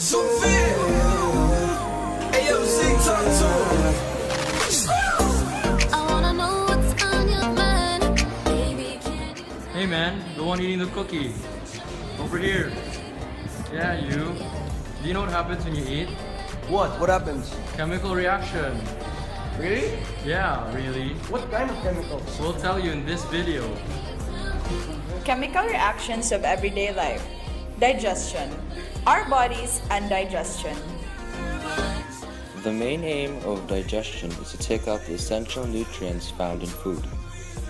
Hey Hey man, the one eating the cookie. Over here. Yeah, you. Do you know what happens when you eat? What? What happens? Chemical reaction. Really? Yeah, really. What kind of chemicals? We'll tell you in this video. Chemical reactions of everyday life. Digestion. Our bodies and digestion. The main aim of digestion is to take up the essential nutrients found in food.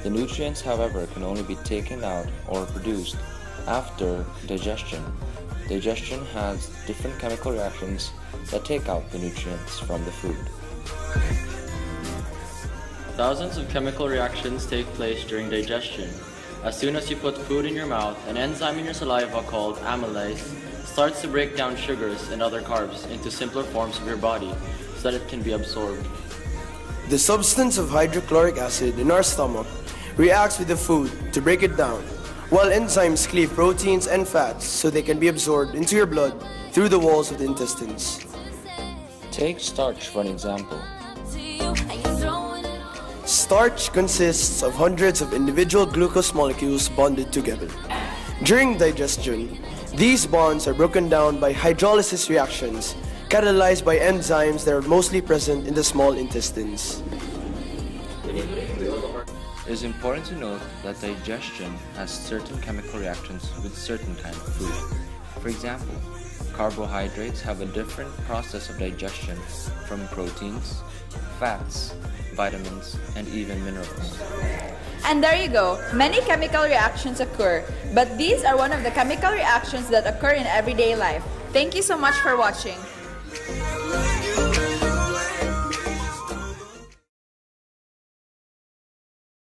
The nutrients, however, can only be taken out or produced after digestion. Digestion has different chemical reactions that take out the nutrients from the food. Thousands of chemical reactions take place during digestion. As soon as you put food in your mouth, an enzyme in your saliva called amylase starts to break down sugars and other carbs into simpler forms of your body so that it can be absorbed. The substance of hydrochloric acid in our stomach reacts with the food to break it down, while enzymes cleave proteins and fats so they can be absorbed into your blood through the walls of the intestines. Take starch for an example. Starch consists of hundreds of individual glucose molecules bonded together. During digestion, these bonds are broken down by hydrolysis reactions catalyzed by enzymes that are mostly present in the small intestines. It is important to note that digestion has certain chemical reactions with certain kind of food. For example, carbohydrates have a different process of digestion from proteins, fats, vitamins, and even minerals. And there you go. Many chemical reactions occur, but these are one of the chemical reactions that occur in everyday life. Thank you so much for watching.